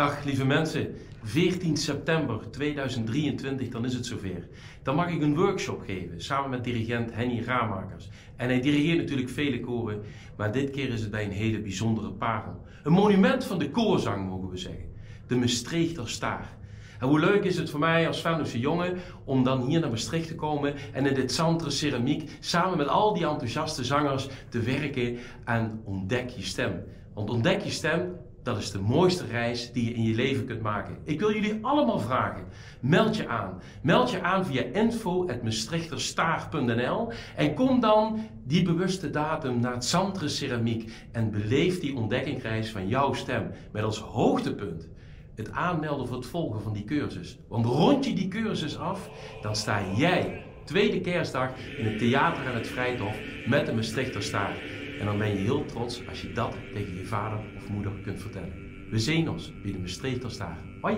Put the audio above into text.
Dag lieve mensen, 14 september 2023, dan is het zover. Dan mag ik een workshop geven samen met dirigent Henny Ramakers. En hij dirigeert natuurlijk vele koren, maar dit keer is het bij een hele bijzondere parel. Een monument van de koorzang mogen we zeggen. De Maastrichter Staar. En hoe leuk is het voor mij als Venlose jongen om dan hier naar Maastricht te komen en in dit Centre Ceramiek samen met al die enthousiaste zangers te werken aan Ontdek je stem. Want ontdek je stem, dat is de mooiste reis die je in je leven kunt maken. Ik wil jullie allemaal vragen. Meld je aan. Meld je aan via info.maastrichterstaar.nl en kom dan die bewuste datum naar het Centre Ceramiek en beleef die ontdekkingsreis van jouw stem met als hoogtepunt het aanmelden voor het volgen van die cursus. Want rond je die cursus af, dan sta jij tweede kerstdag in het theater aan het Vrijthof met de Maastrichter Staar. En dan ben je heel trots als je dat tegen je vader of moeder kunt vertellen. We zien ons bij de Maastrichter Staar. Hoi!